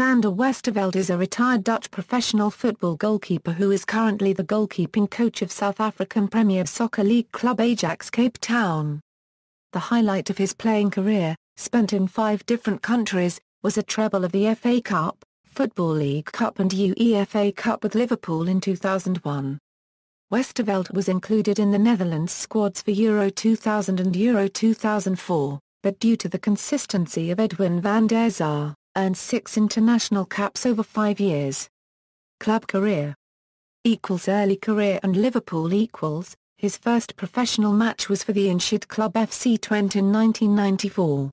Sander Westerveld is a retired Dutch professional football goalkeeper who is currently the goalkeeping coach of South African Premier Soccer League club Ajax Cape Town. The highlight of his playing career, spent in five different countries, was a treble of the FA Cup, Football League Cup and UEFA Cup with Liverpool in 2001. Westerveld was included in the Netherlands squads for Euro 2000 and Euro 2004, but due to the consistency of Edwin van der Sar, earned six international caps over five years. Club career equals early career and Liverpool equals, his first professional match was for the Enschede Club FC Twente in 1994.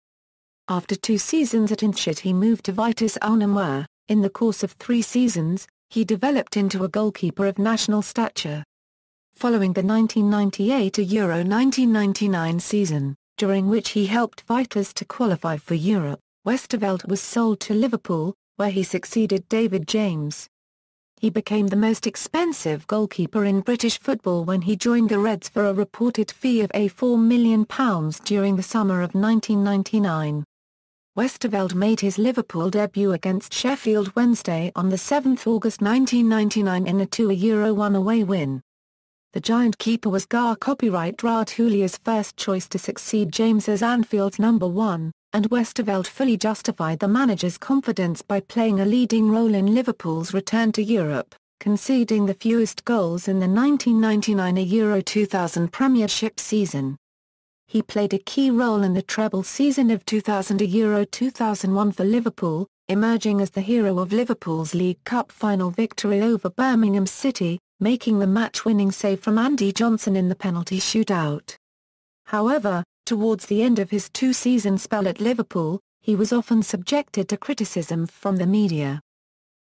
After two seasons at Enschede he moved to Vitesse Arnhem in the course of three seasons, he developed into a goalkeeper of national stature. Following the 1998 Euro 1999 season, during which he helped Vitesse to qualify for Europe, Westerveld was sold to Liverpool, where he succeeded David James. He became the most expensive goalkeeper in British football when he joined the Reds for a reported fee of £4 million during the summer of 1999. Westerveld made his Liverpool debut against Sheffield Wednesday on 7 August 1999 in a 2-1 away win. The Giant keeper was Gar copyright Julia's first choice to succeed James as Anfield's number one, and Westerveld fully justified the manager's confidence by playing a leading role in Liverpool's return to Europe, conceding the fewest goals in the 1999 Euro 2000 Premiership season. He played a key role in the treble season of 2000 Euro 2001 for Liverpool, emerging as the hero of Liverpool's League Cup final victory over Birmingham City, making the match-winning save from Andy Johnson in the penalty shootout. However, Towards the end of his two-season spell at Liverpool, he was often subjected to criticism from the media.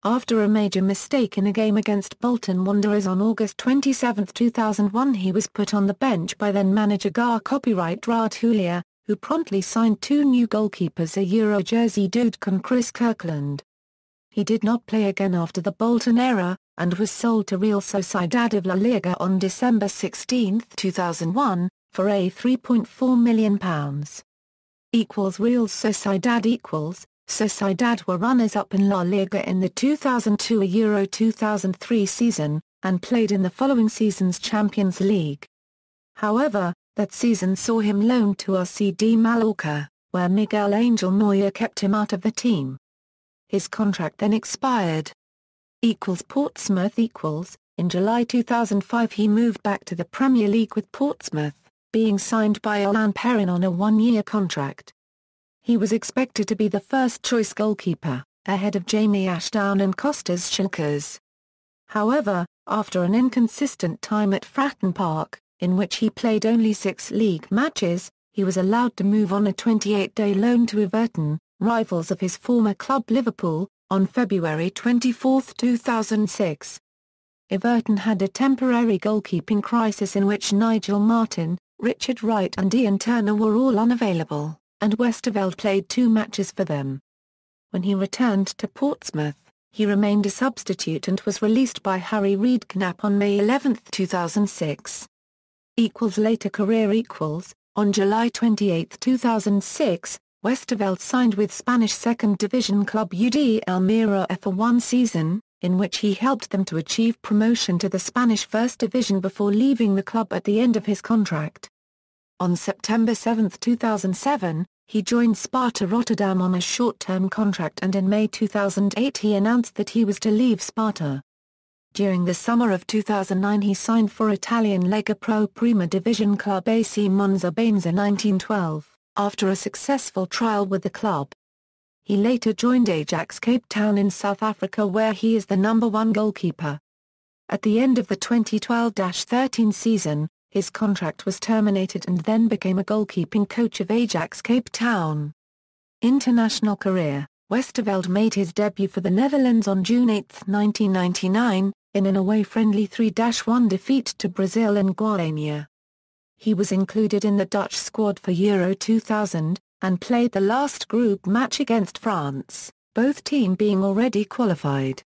After a major mistake in a game against Bolton Wanderers on August 27, 2001 he was put on the bench by then-manager Gar copyright Ruud Julia, who promptly signed two new goalkeepers a Euro Jerzy Dudek and Chris Kirkland. He did not play again after the Bolton era, and was sold to Real Sociedad of La Liga on December 16, 2001, for a £3.4 million. Equals Real Sociedad equals, Sociedad were runners-up in La Liga in the 2002 Euro 2003 season, and played in the following season's Champions League. However, that season saw him loaned to RCD Mallorca, where Miguel Angel Neuer kept him out of the team. His contract then expired. Equals Portsmouth equals, in July 2005 he moved back to the Premier League with Portsmouth being signed by Alain Perrin on a one-year contract. He was expected to be the first-choice goalkeeper, ahead of Jamie Ashdown and Costas Tsioukas. However, after an inconsistent time at Fratton Park, in which he played only six league matches, he was allowed to move on a 28-day loan to Everton, rivals of his former club Liverpool, on February 24, 2006. Everton had a temporary goalkeeping crisis in which Nigel Martyn, Richard Wright and Iain Turner were all unavailable, and Westerveld played two matches for them. When he returned to Portsmouth, he remained a substitute and was released by Harry Redknapp on May 11, 2006. Equals later career equals, on July 28, 2006, Westerveld signed with Spanish second division club UD Almeria for one season, in which he helped them to achieve promotion to the Spanish First Division before leaving the club at the end of his contract. On September 7, 2007, he joined Sparta Rotterdam on a short-term contract and in May 2008 he announced that he was to leave Sparta. During the summer of 2009 he signed for Italian Lega Pro Prima Division club AC Monza Brianza 1912, after a successful trial with the club. He later joined Ajax Cape Town in South Africa where he is the number one goalkeeper. At the end of the 2012-13 season, his contract was terminated and then became a goalkeeping coach of Ajax Cape Town. International career Westerveld made his debut for the Netherlands on June 8, 1999, in an away friendly 3-1 defeat to Brazil in Goiânia. He was included in the Dutch squad for Euro 2000, and played the last group match against France, both team being already qualified.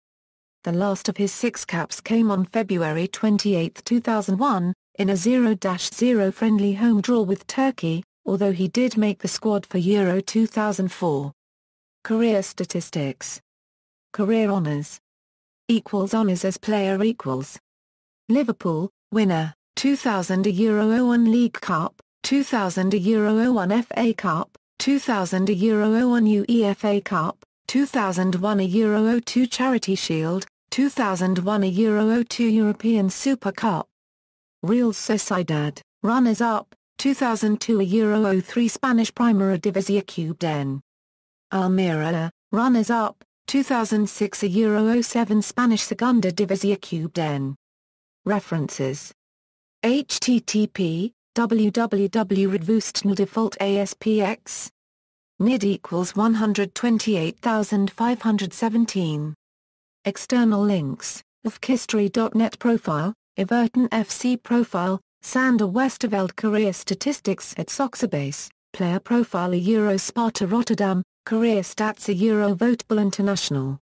The last of his six caps came on February 28, 2001, in a 0-0 friendly home draw with Turkey, although he did make the squad for Euro 2004. Career statistics career honours. Equals honours as player equals. Liverpool, winner, 2000 a Euro 01 League Cup, 2000 a Euro 01 FA Cup, 2000 a Euro 01 UEFA Cup, 2001 a Euro 02 Charity Shield, 2001 a Euro 02 European Super Cup. Real Sociedad, runners-up, 2002 a Euro 03 Spanish Primera División Cube Den. Almeria, runners-up, 2006 a Euro 07 Spanish Segunda División Cube Den. References. http www.redvustnl default ASPX NID equals 128517. External links, ofhistory.net profile, Everton FC profile, Sander Westerveld career statistics at Soccerbase, player profile a Euro Sparta Rotterdam, career stats a Euro Voetbal International.